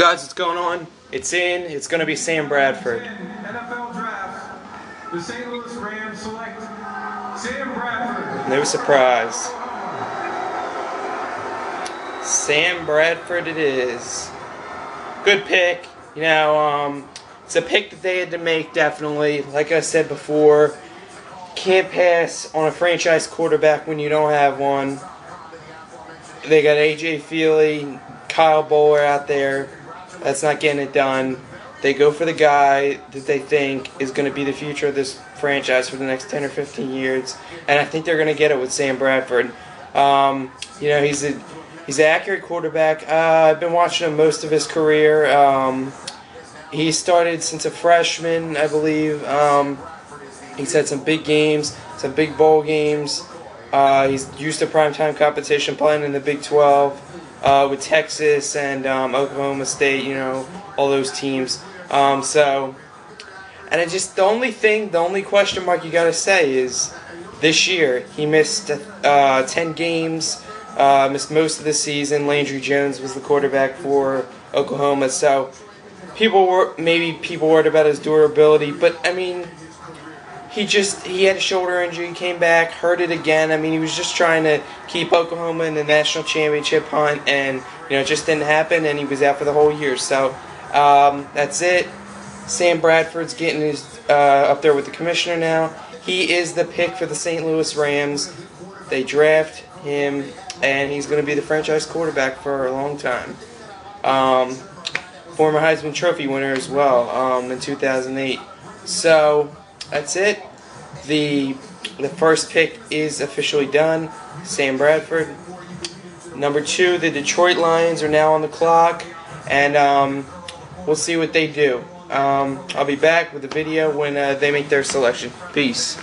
Guys, what's going on? It's in. It's going to be Sam Bradford. NFL Draft. The St. Louis Rams select Sam Bradford. No surprise. Sam Bradford it is. Good pick. You know, um, it's a pick that they had to make, definitely. Like I said before, can't pass on a franchise quarterback when you don't have one. They got A.J. Feeley, Kyle Boller out there. That's not getting it done. They go for the guy that they think is going to be the future of this franchise for the next 10 or 15 years. And I think they're going to get it with Sam Bradford. Um, you know, he's a he's an accurate quarterback. Uh, I've been watching him most of his career. Um, he started since a freshman, I believe. Um, he's had some big games, some big bowl games. Uh, he's used to primetime competition, playing in the Big 12 uh, with Texas and um, Oklahoma State. You know, all those teams. Um, so, and it just the only thing, the only question mark you got to say is this year he missed uh, 10 games, uh, missed most of the season. Landry Jones was the quarterback for Oklahoma, so people were maybe people worried about his durability, but I mean he just he had a shoulder injury, came back, hurt it again. I mean, he was just trying to keep Oklahoma in the national championship hunt, and you know, it just didn't happen, and he was out for the whole year. So um, that's it. Sam Bradford's getting his uh, up there with the commissioner now. He is the pick for the St. Louis Rams. They draft him, and he's going to be the franchise quarterback for a long time. Um, former Heisman Trophy winner as well um, in 2008. So that's it. The the first pick is officially done. Sam Bradford. Number two, the Detroit Lions are now on the clock, and um, we'll see what they do. Um, I'll be back with a video when uh, they make their selection. Peace.